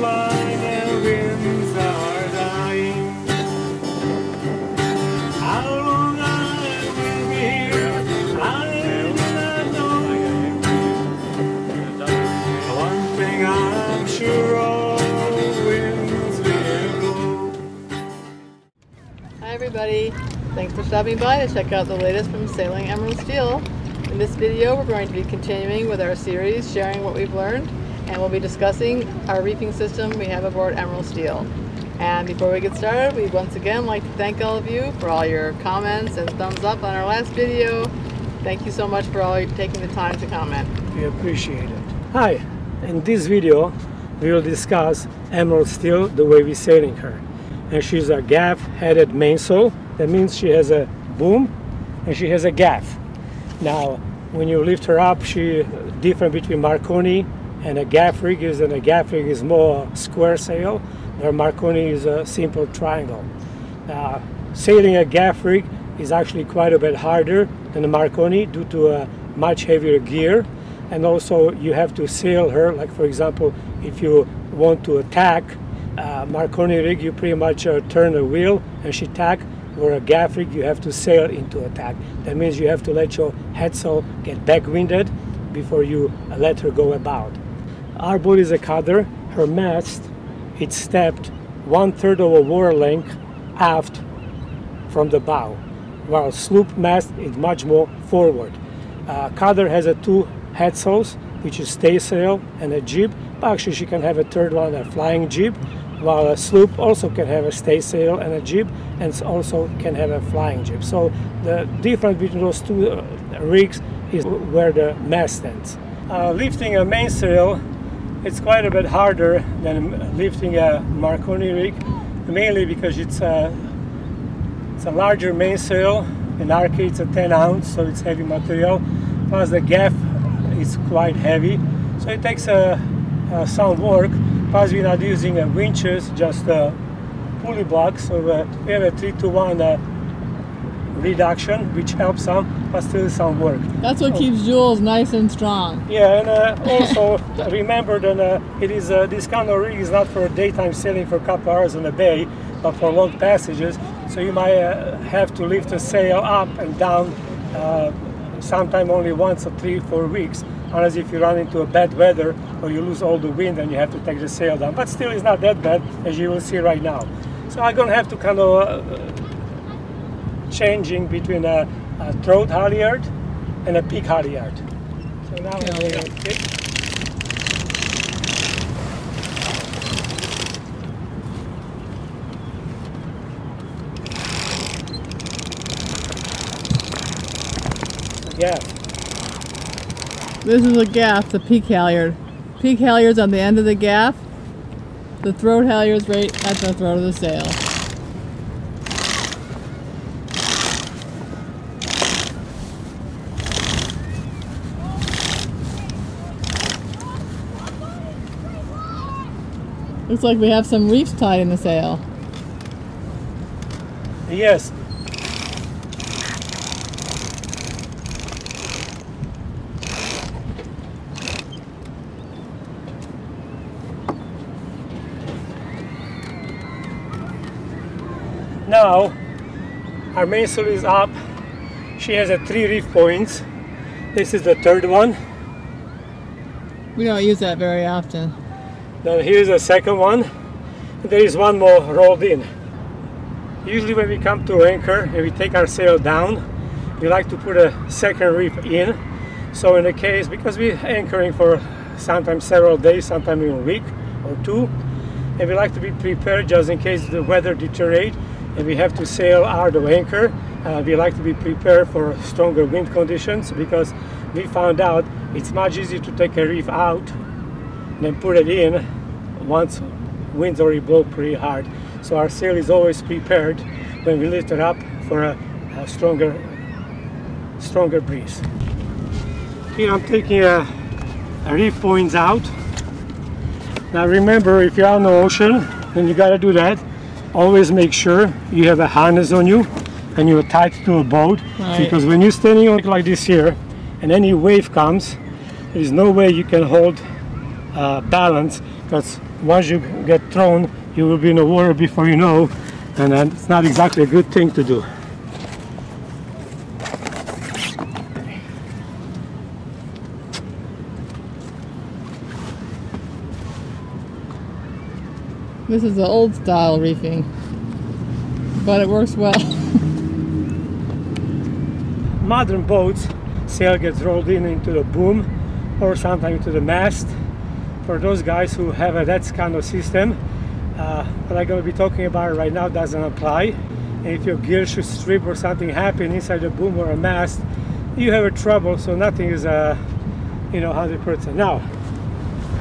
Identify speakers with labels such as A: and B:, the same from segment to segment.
A: One thing I'm sure of. Hi everybody, thanks for stopping by to check out the latest from Sailing Emerald Steel. In this video, we're going to be continuing with our series, sharing what we've learned and we'll be discussing our reefing system we have aboard Emerald Steel. And before we get started we once again like to thank all of you for all your comments and thumbs up on our last video. Thank you so much for all taking the time to comment.
B: We appreciate it. Hi, in this video we will discuss Emerald Steel the way we're sailing her and she's a gaff-headed mainsail. That means she has a boom and she has a gaff. Now, when you lift her up, she different between Marconi and a gaff rig is, and a gaff rig is more square sail, where Marconi is a simple triangle. Now, sailing a gaff rig is actually quite a bit harder than a Marconi due to a much heavier gear, and also you have to sail her. Like for example, if you want to attack uh, Marconi rig, you pretty much uh, turn the wheel and she tack. Or a gaff rig, you have to sail into attack. That means you have to let your headsail get backwinded before you uh, let her go about. Our boat is a cutter. Her mast, it's stepped one third of a water length aft from the bow, while sloop mast is much more forward. Uh, cutter has a two headsails, which is staysail and a jib. Actually, she can have a third one, a flying jib while a sloop also can have a staysail and a jib and also can have a flying jib. So the difference between those two uh, rigs is where the mast stands. Uh, lifting a mainsail, it's quite a bit harder than lifting a Marconi rig, mainly because it's a, it's a larger mainsail. In our case, it's a 10 ounce, so it's heavy material. Plus the gaff is quite heavy, so it takes a, a some work because we're not using uh, winches, just uh, pulley blocks. So uh, we have a 3 to 1 uh, reduction, which helps some, but still some work.
A: That's what keeps Jules nice and strong.
B: Yeah, and uh, also remember that uh, it is this kind of rig is not for daytime sailing for a couple hours on the bay, but for long passages. So you might have to lift the sail up and down, sometime only once or three, four weeks unless if you run into a bad weather or you lose all the wind and you have to take the sail down. But still, it's not that bad as you will see right now. So I'm gonna have to kind of uh, changing between a, a throat halyard and a peak halyard. So now I'm gonna Yeah.
A: This is a gaff, the peak halyard. Peak halyard's on the end of the gaff. The throat halyard's right at the throat of the sail. Looks like we have some reefs tied in the sail.
B: Yes, now our mainsail is up. She has a three reef points. This is the third one.
A: We don't use that very often
B: then here's the second one there is one more rolled in usually when we come to anchor and we take our sail down we like to put a second reef in so in the case because we're anchoring for sometimes several days sometimes even a week or two and we like to be prepared just in case the weather deteriorates and we have to sail out of anchor. Uh, we like to be prepared for stronger wind conditions because we found out it's much easier to take a reef out than put it in once winds already blow pretty hard. So our sail is always prepared when we lift it up for a, a stronger, stronger breeze. Here I'm taking a, a reef points out. Now remember, if you're on the ocean, then you got to do that always make sure you have a harness on you and you're tied to a boat right. because when you're standing on like this here and any wave comes there's no way you can hold uh, balance because once you get thrown you will be in the water before you know and it's not exactly a good thing to do.
A: This is the old style reefing. but it works well.
B: Modern boats, sail gets rolled in into the boom or sometimes into the mast. For those guys who have a, that kind of system, uh, what I'm going to be talking about right now doesn't apply. And if your gear should strip or something happen inside the boom or a mast, you have a trouble, so nothing is, uh, you know, 100%. Now,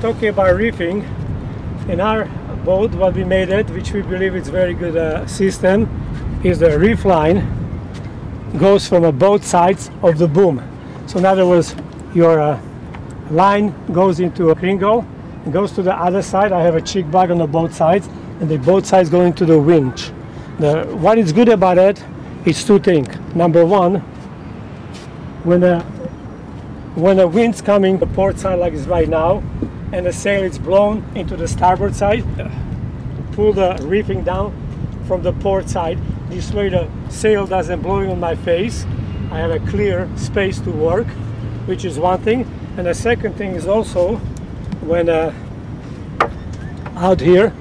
B: talking about reefing, in our boat, what we made it, which we believe is very good uh, system, is the reef line goes from uh, both sides of the boom. So in other words, your uh, line goes into a cringle goes to the other side. I have a cheek bag on the both sides, and the both sides go into the winch. The, what is good about it is two things. Number one, when the when the wind's coming the port side like it's right now, and the sail is blown into the starboard side, pull the reefing down from the port side. This way the sail doesn't blow on my face. I have a clear space to work, which is one thing. And the second thing is also when uh, out here,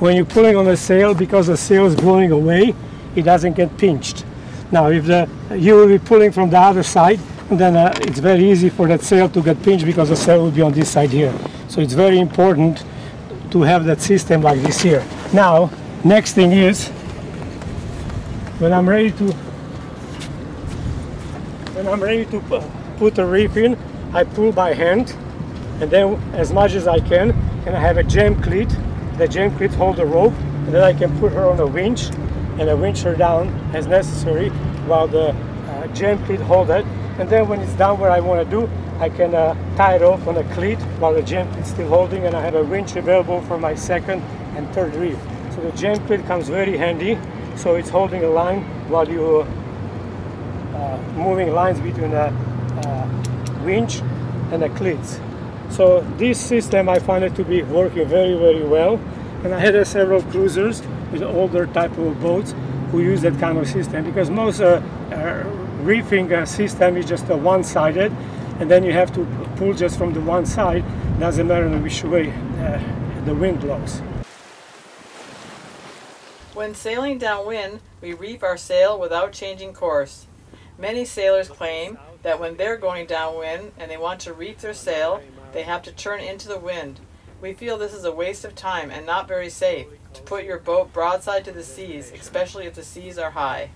B: when you're pulling on the sail, because the sail is blowing away, it doesn't get pinched. Now, if the you will be pulling from the other side, then uh, it's very easy for that sail to get pinched because the sail will be on this side here. So it's very important to have that system like this here. Now, next thing is when I'm ready to when I'm ready to put the reef in, I pull by hand and then as much as I can and I have a jam cleat. The jam cleat hold the rope and then I can put her on a winch and I winch her down as necessary while the uh, jam cleat hold it and then when it's down where I want to do I can uh, tie it off on a cleat while the jam is still holding and I have a winch available for my second and third reef. So the jam cleat comes very handy so it's holding a line while you uh, moving lines between the uh, winch and the cleats. So this system I find it to be working very very well and I had uh, several cruisers with older type of boats who use that kind of system because most uh, uh, reefing uh, system is just one-sided and then you have to pull just from the one side doesn't matter which way uh, the wind blows.
A: When sailing downwind, we reef our sail without changing course. Many sailors claim that when they're going downwind and they want to reef their sail, they have to turn into the wind. We feel this is a waste of time and not very safe to put your boat broadside to the seas, especially if the seas are high.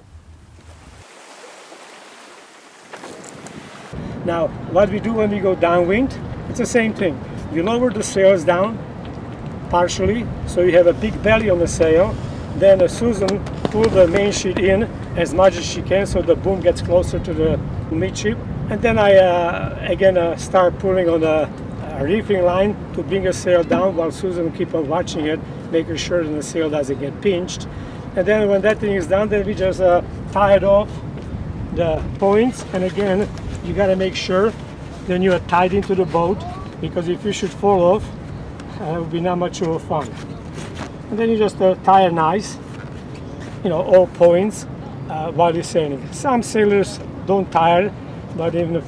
B: Now, what we do when we go downwind, it's the same thing. You lower the sails down partially, so you have a big belly on the sail. Then uh, Susan pulls the main sheet in as much as she can so the boom gets closer to the midship. And then I uh, again uh, start pulling on the uh, reefing line to bring the sail down while Susan keep on watching it, making sure that the sail doesn't get pinched. And then when that thing is done, then we just uh, tie it off the points. And again, you got to make sure then you are tied into the boat because if you should fall off, uh, it would be not much of a fun. And then you just uh, tie a nice, you know, all points uh, while you're sailing. Some sailors don't it, but in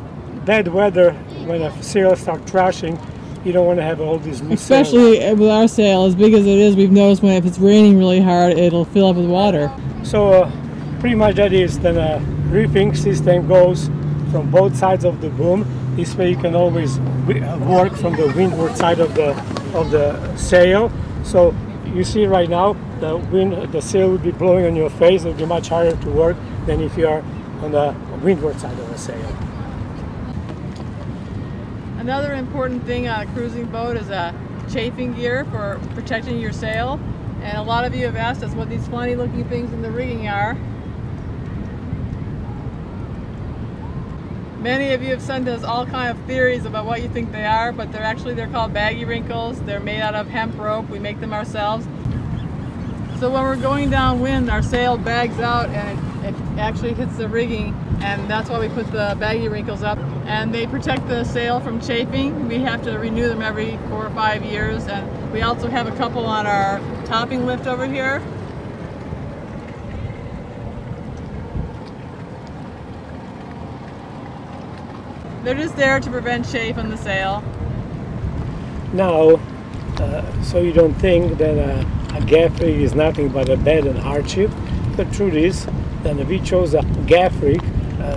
B: bad weather, when a sail starts trashing, you don't want to have all these loose
A: Especially sails. with our sail, as big as it is, we've noticed when if it's raining really hard, it'll fill up with water.
B: So uh, pretty much that is the uh, reefing system goes from both sides of the boom. This way you can always work from the windward side of the of the sail. So you see right now the wind, the sail will be blowing on your face. It will be much harder to work than if you are on the windward side of the sail.
A: Another important thing on a cruising boat is a chafing gear for protecting your sail. And a lot of you have asked us what these funny looking things in the rigging are. Many of you have sent us all kind of theories about what you think they are, but they're actually, they're called baggy wrinkles. They're made out of hemp rope. We make them ourselves. So when we're going downwind, our sail bags out and it, it actually hits the rigging and that's why we put the baggy wrinkles up. And they protect the sail from chafing. We have to renew them every four or five years. And we also have a couple on our topping lift over here. They're just there to prevent chafe on the sail.
B: Now, uh, so you don't think that a gaff rig is nothing but a bed and hardship. the truth is that we chose a gaff rig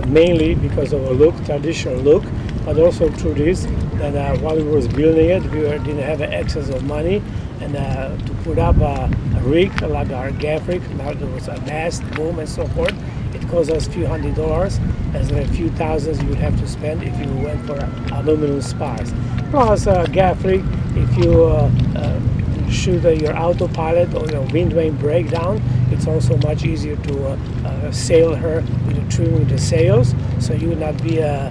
B: mainly because of a look, traditional look, but also through this that uh, while we was building it, we didn't have excess of money, and uh, to put up a, a, rig like our gaff rig, now there was a mast, boom, and so forth, it cost us a few hundred dollars, as a few thousands you would have to spend if you went for aluminum spars. Plus, uh, gaff rig, if you uh, uh, shoot your autopilot or your wind vane breakdown, it's also much easier to uh, uh, sail her with the sails, so you would not be uh,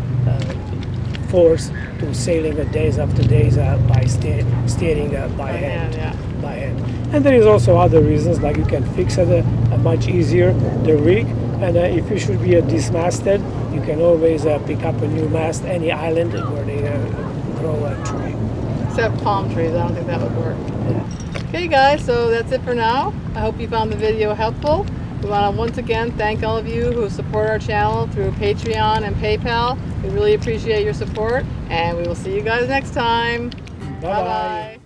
B: forced to sailing days after days by sta steering by, by, hand. yeah. By hand. And there is also other reasons, like you can fix it much easier the rig, and uh, if you should be uh, dismasted, you can always uh, pick up a new mast any island where they grow a tree.
A: Except palm trees, I don't think that would work. Yeah. Okay guys, so that's it for now. I hope you found the video helpful. We want to once again thank all of you who support our channel through Patreon and PayPal. We really appreciate your support and we will see you guys next time.
B: Bye-bye.